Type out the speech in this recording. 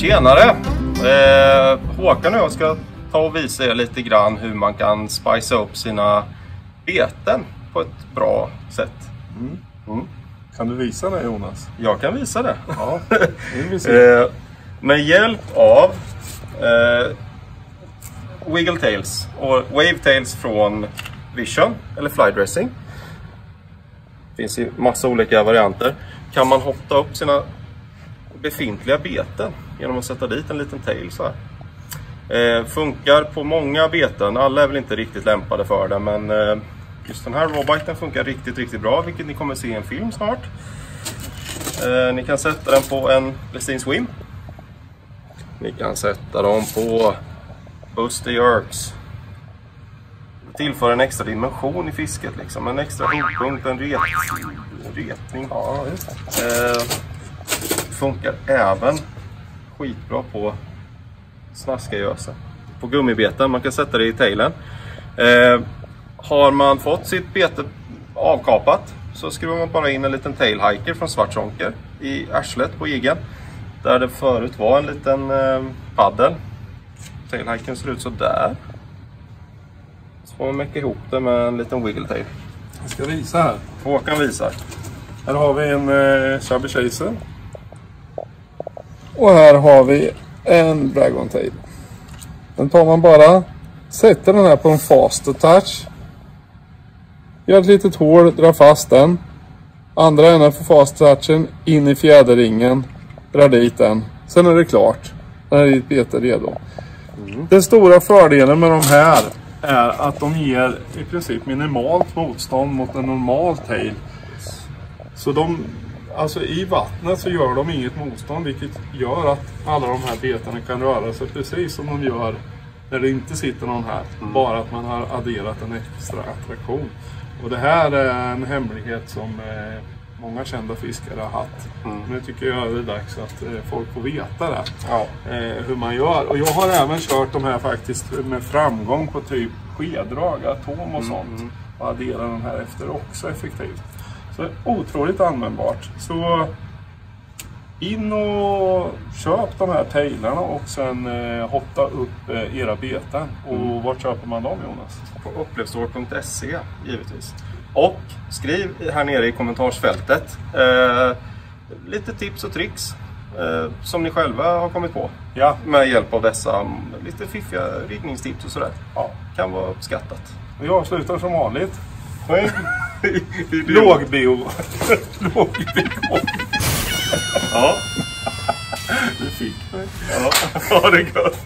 Tjenare! Eh, Håkan och jag ska ta och visa er lite grann hur man kan spicea upp sina beten på ett bra sätt. Mm. Kan du visa det Jonas? Jag kan visa det. Ja, det. Eh, med hjälp av eh, Wiggle Tails och Wave Tails från Vision eller Flydressing. Det finns i massa olika varianter. Kan man hotta upp sina befintliga beten genom att sätta dit en liten tail så här. Eh, funkar på många beten. Alla är väl inte riktigt lämpade för det men eh, just den här rawbiten funkar riktigt, riktigt bra vilket ni kommer se i en film snart. Eh, ni kan sätta den på en Lestin Swim. Ni kan sätta dem på Buster Jerks. Tillför en extra dimension i fisket liksom. En extra hotpunkt, en ret, retning. Ja, just det. Eh, Funkar även skitbra på snaskagöse. På gummibeten, man kan sätta det i tailen. Eh, har man fått sitt bete avkapat så skruvar man bara in en liten tailhiker från Svartzonker i arslet på iggen. Där det förut var en liten eh, paddel. Tailhiken ser ut så där. Så får man mecka ihop det med en liten wiggle tail. Jag ska visa här. Håkan visar. Här har vi en eh, Chubby Chaser. Och här har vi en Dragon Tail. Den tar man bara, sätter den här på en fast attach. Gör ett litet hål, drar fast den. Andra änden för fast attachen in i fjäderringen. Drar dit den. Sen är det klart. Där är ditt bete redo. Den stora fördelen med de här är att de ger i princip minimalt motstånd mot en normal tail. Så de, alltså i vattnet så gör de inget motstånd vilket gör att alla de här betarna kan röra sig precis som de gör när det inte sitter någon här. Bara att man har adderat en extra attraktion. Och det här är en hemlighet som eh, många kända fiskare har haft. Nu tycker jag det är dags att eh, folk får veta det. Ja. Eh, hur man gör. Och jag har även kört de här faktiskt med framgång på typ skedrag, atom och sånt. Och adderar den här efter också effektivt. Så otroligt användbart. Så in och köp de här tailarna och sen eh, hotta upp eh, era beten. Och vart köper man dem Jonas? på upplevstore.se givetvis. Och skriv här nere i kommentarsfältet eh, lite tips och tricks eh, som ni själva har kommit på. Ja. Med hjälp av dessa mm, lite fiffiga riggningstips och sådär. ja. Kan vara uppskattat. Och jag slutar som vanligt. Låg. Lågbio. Lågbio. Ja. Du fick mig. ja. Ha det gött.